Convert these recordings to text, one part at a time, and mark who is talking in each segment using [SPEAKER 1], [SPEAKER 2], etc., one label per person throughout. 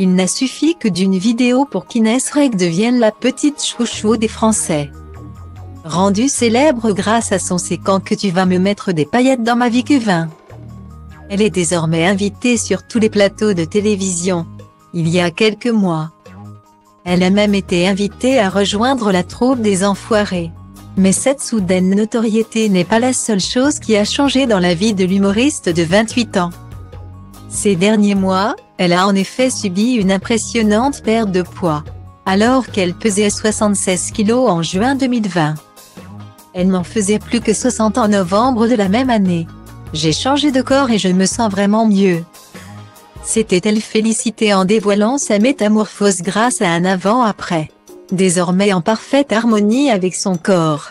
[SPEAKER 1] Il n'a suffi que d'une vidéo pour qu'Inès Reg devienne la petite chouchou des Français. Rendue célèbre grâce à son quand que tu vas me mettre des paillettes dans ma vie que 20. Elle est désormais invitée sur tous les plateaux de télévision. Il y a quelques mois. Elle a même été invitée à rejoindre la troupe des Enfoirés. Mais cette soudaine notoriété n'est pas la seule chose qui a changé dans la vie de l'humoriste de 28 ans. Ces derniers mois, elle a en effet subi une impressionnante perte de poids, alors qu'elle pesait 76 kg en juin 2020. Elle n'en faisait plus que 60 en novembre de la même année. J'ai changé de corps et je me sens vraiment mieux. S'était-elle félicitée en dévoilant sa métamorphose grâce à un avant-après, désormais en parfaite harmonie avec son corps.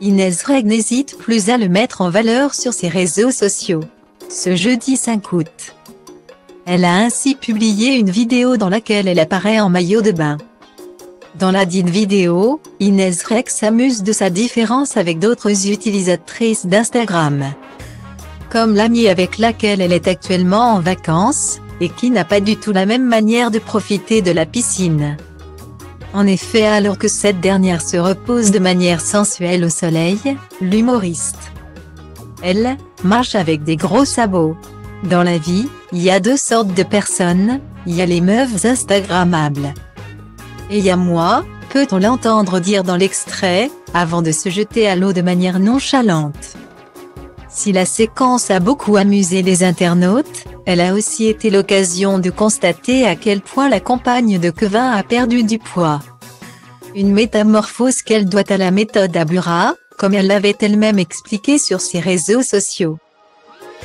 [SPEAKER 1] Inès Reg n'hésite plus à le mettre en valeur sur ses réseaux sociaux ce jeudi 5 août. Elle a ainsi publié une vidéo dans laquelle elle apparaît en maillot de bain. Dans la dite vidéo, Inès Rex s'amuse de sa différence avec d'autres utilisatrices d'Instagram. Comme l'amie avec laquelle elle est actuellement en vacances, et qui n'a pas du tout la même manière de profiter de la piscine. En effet alors que cette dernière se repose de manière sensuelle au soleil, l'humoriste elle, marche avec des gros sabots. Dans la vie, il y a deux sortes de personnes, il y a les meufs instagrammables. Et il y a moi, peut-on l'entendre dire dans l'extrait, avant de se jeter à l'eau de manière nonchalante. Si la séquence a beaucoup amusé les internautes, elle a aussi été l'occasion de constater à quel point la compagne de Kevin a perdu du poids. Une métamorphose qu'elle doit à la méthode Abura, comme elle l'avait elle-même expliqué sur ses réseaux sociaux.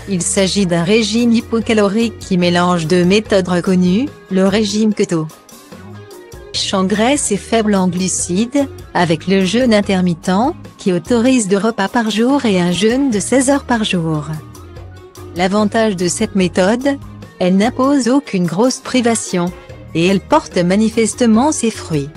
[SPEAKER 1] Il s'agit d'un régime hypocalorique qui mélange deux méthodes reconnues, le régime keto en graisse et faible en glucides, avec le jeûne intermittent, qui autorise deux repas par jour et un jeûne de 16 heures par jour. L'avantage de cette méthode, elle n'impose aucune grosse privation, et elle porte manifestement ses fruits.